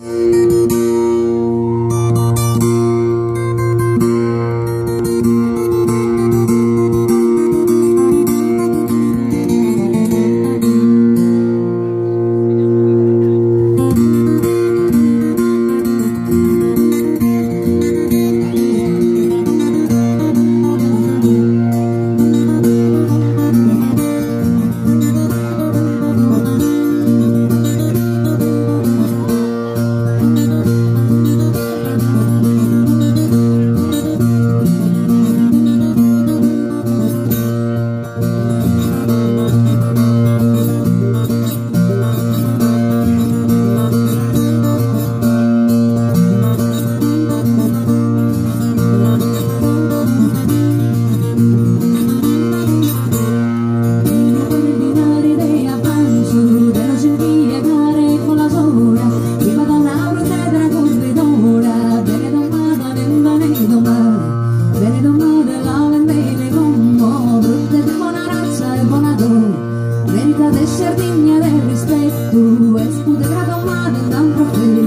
Mm-hmm. scerdigna del rispetto è spudegata umana da un profeta.